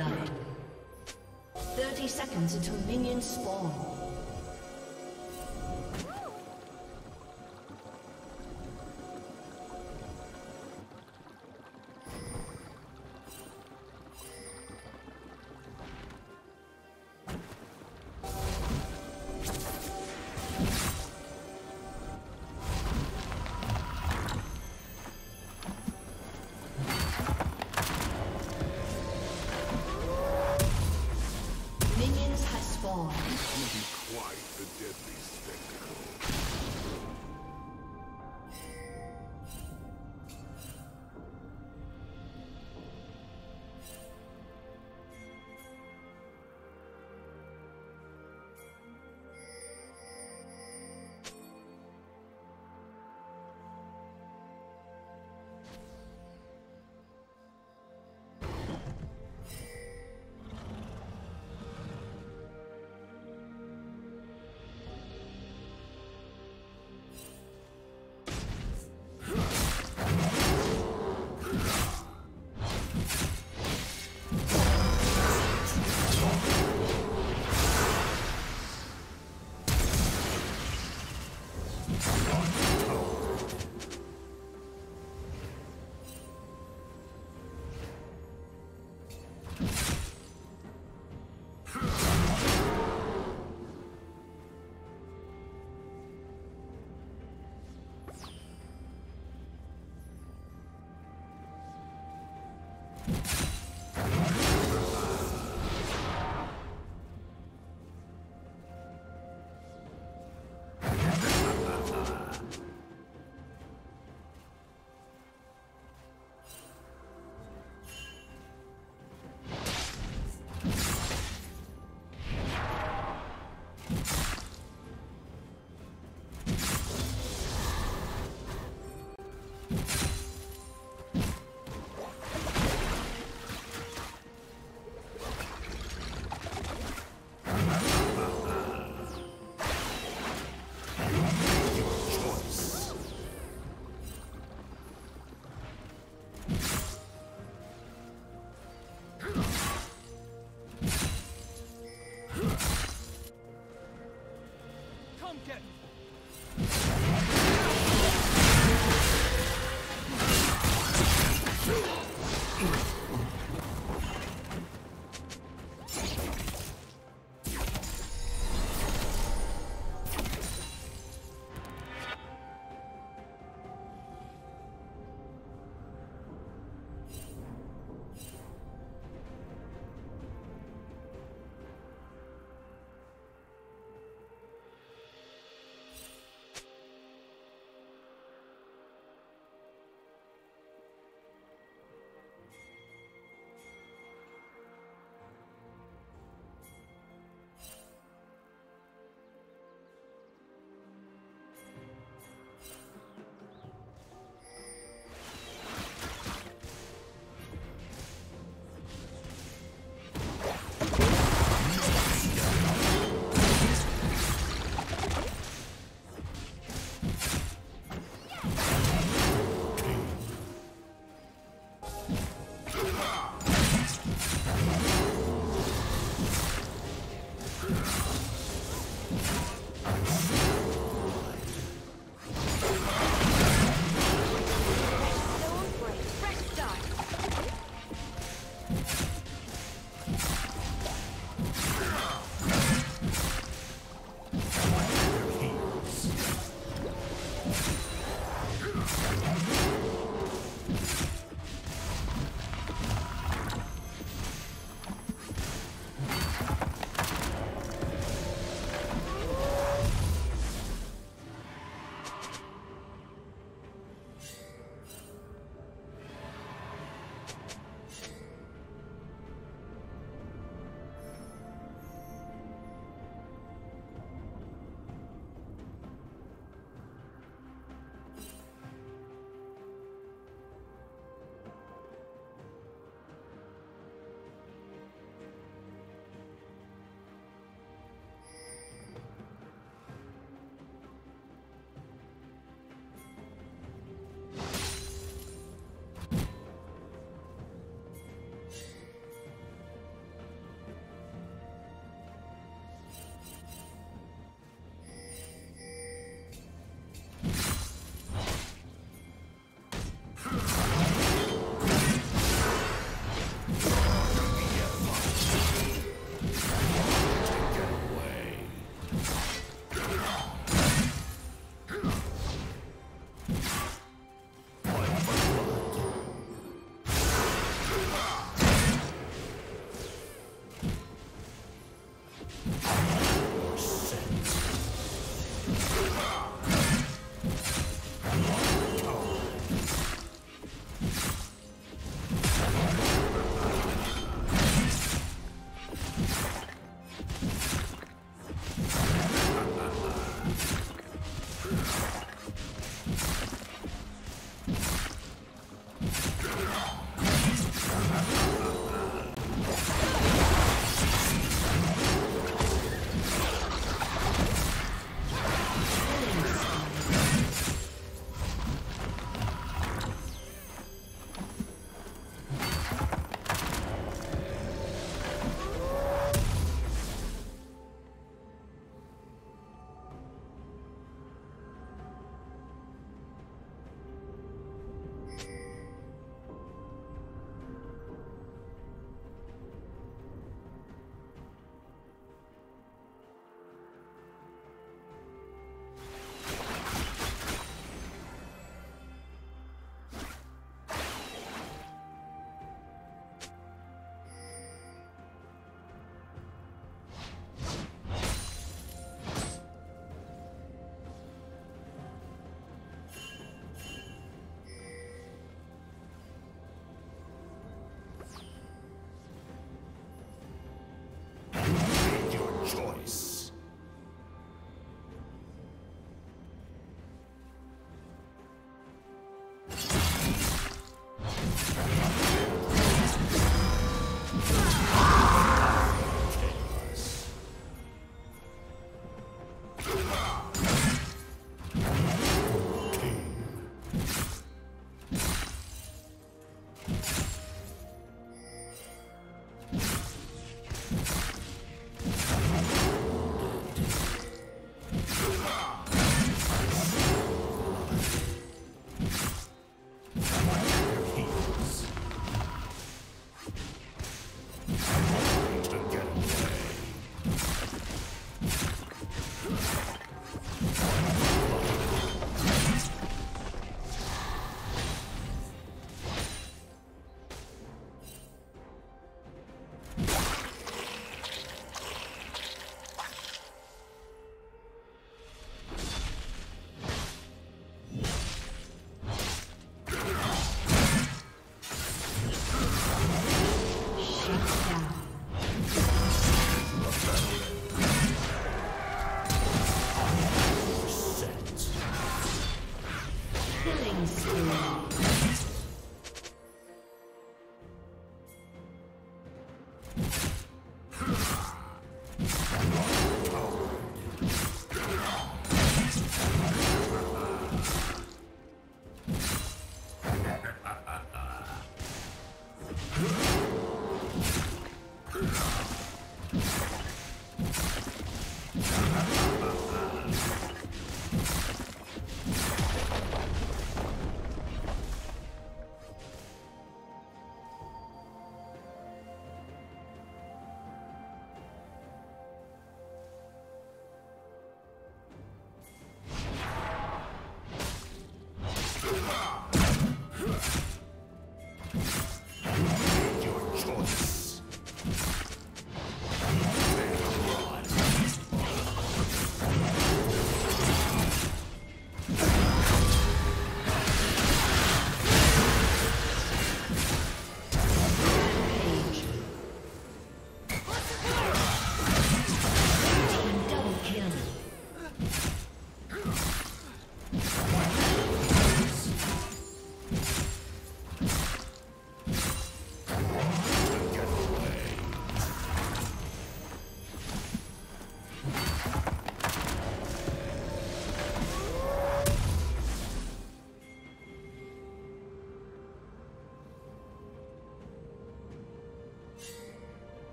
blood. 30 seconds until minions spawn. deadly specter.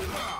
Team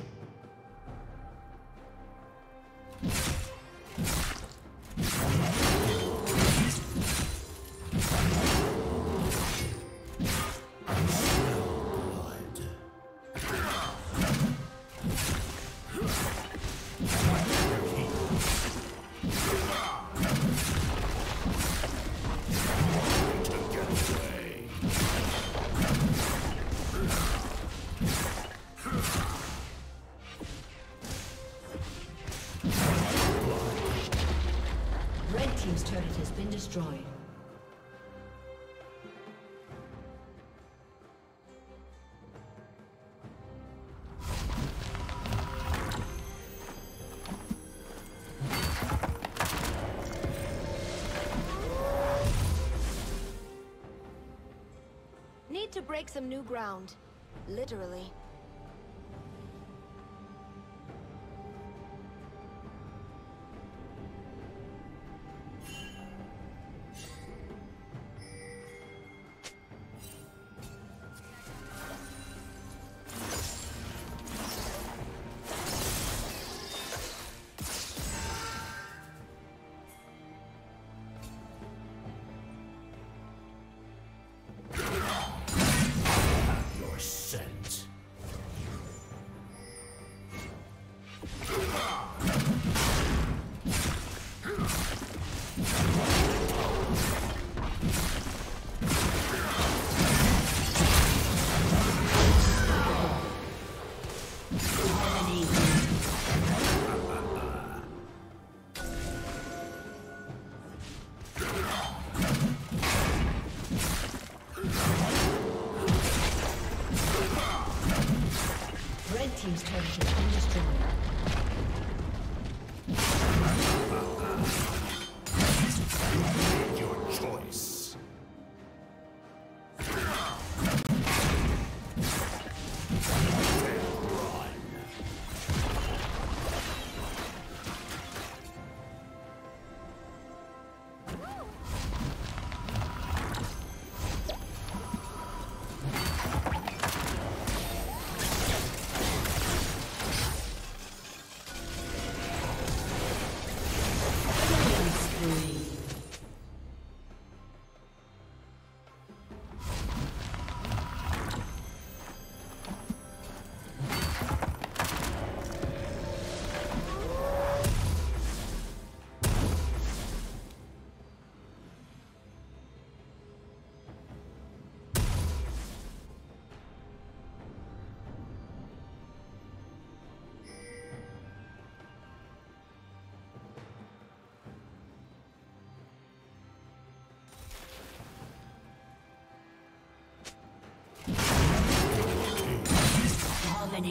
Destroyed. Need to break some new ground. Literally.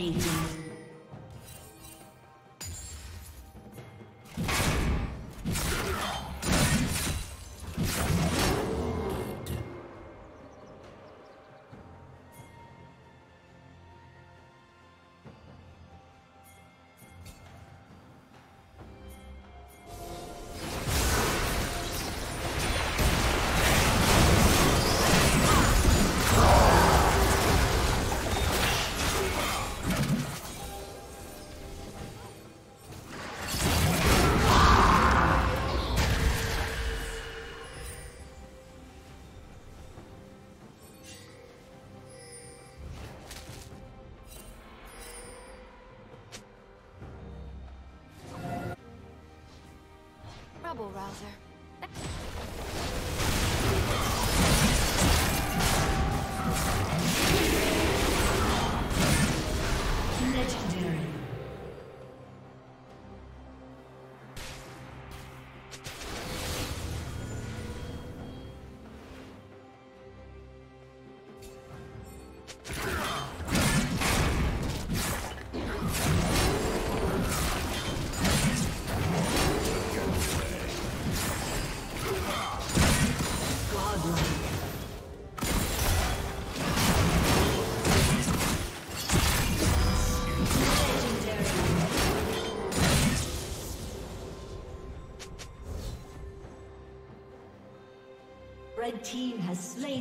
Dominating. Rabble rouser.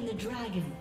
The dragon.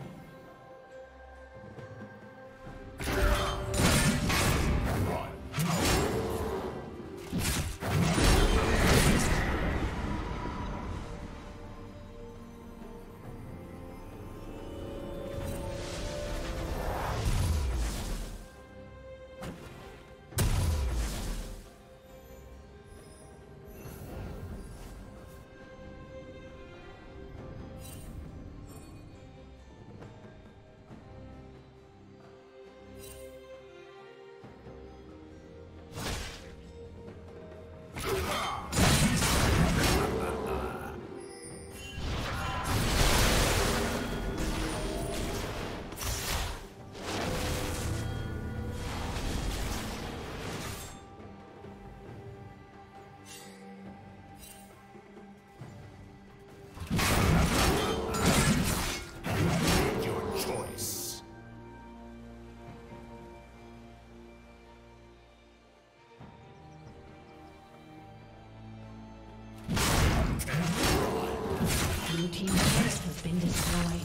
Destroyed.